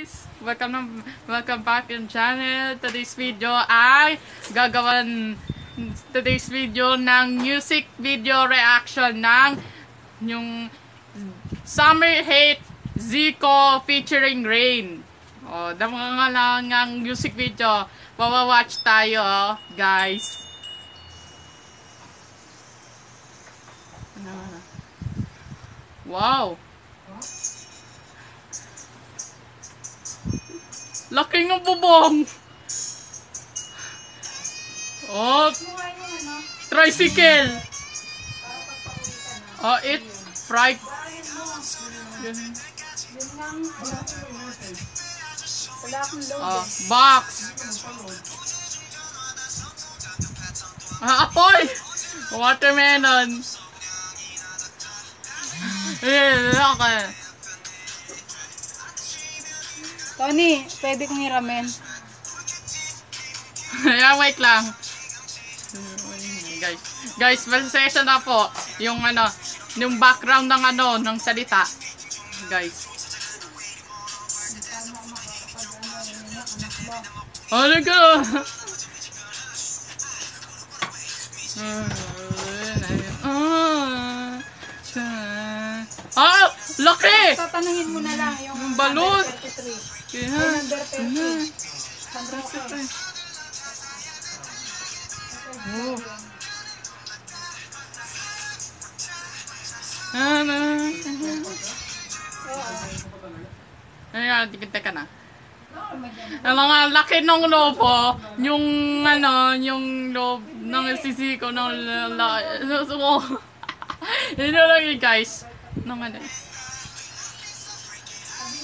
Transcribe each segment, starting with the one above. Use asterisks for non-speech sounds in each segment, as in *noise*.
guys! Welcome, na, welcome back in channel. Today's video ay gagawan today's video ng music video reaction ng yung Summer Hate Zico featuring Rain. Oh, damo nga lang ang music video. Wawa-watch tayo, guys. Ano, ano? Wow! Laki ng bubong! Oh, tricycle! Oh, it fried. Oh, box! Ah, apoy! Watermelon! *laughs* Eh, okay. Tony, pwede kong hiramin. *laughs* yeah, wait lang. Guys, guys, masasession na po yung ano, yung background ng ano, ng salita. Guys. Ano ka? Ah, laki! Tatanungin mo na lang yung balon. number 33. Kaya, Number 30. Sandra ka. Oh. Ano? Ayan, tikita ka na. Ang mga laki ng lobo, yung ano, yung lob ng sisi ko ng la... *laughs* Yun na lang guys. Nung ano.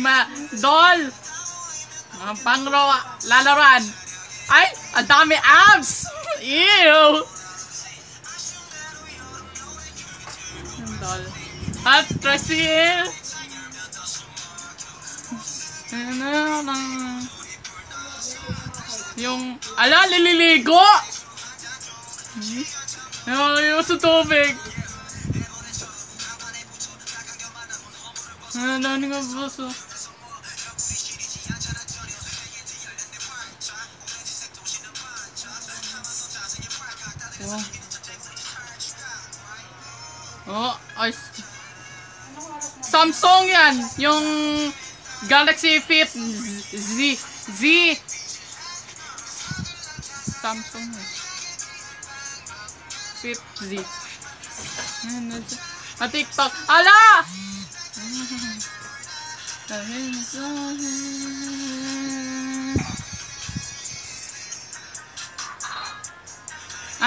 Ma, doll! Mga pangro, lalaran. Ay, ang dami abs! Ew! Ang doll. At Trasil! Yung, ala, lililigo! Yung, yung sa tubig. Ano, ano nga puso? Oh, ay. Samsung yan. Yung Galaxy Fit Z. Z. Samsung. eh. Fit Z. Ano? Ah, TikTok. Ala! Ang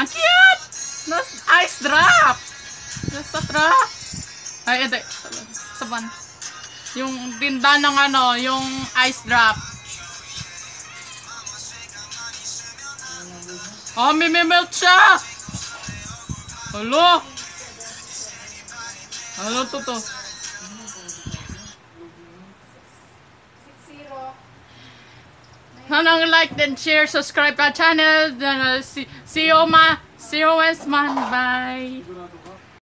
cute! Nas ice drop! Nasa trap! Ay, edi. Saban. Yung tinda ng ano, yung ice drop. Oh, may melt siya! Hello? Ano to to? Hanang like and share, subscribe our channel. Uh, see, see you ma, see you once man. Bye.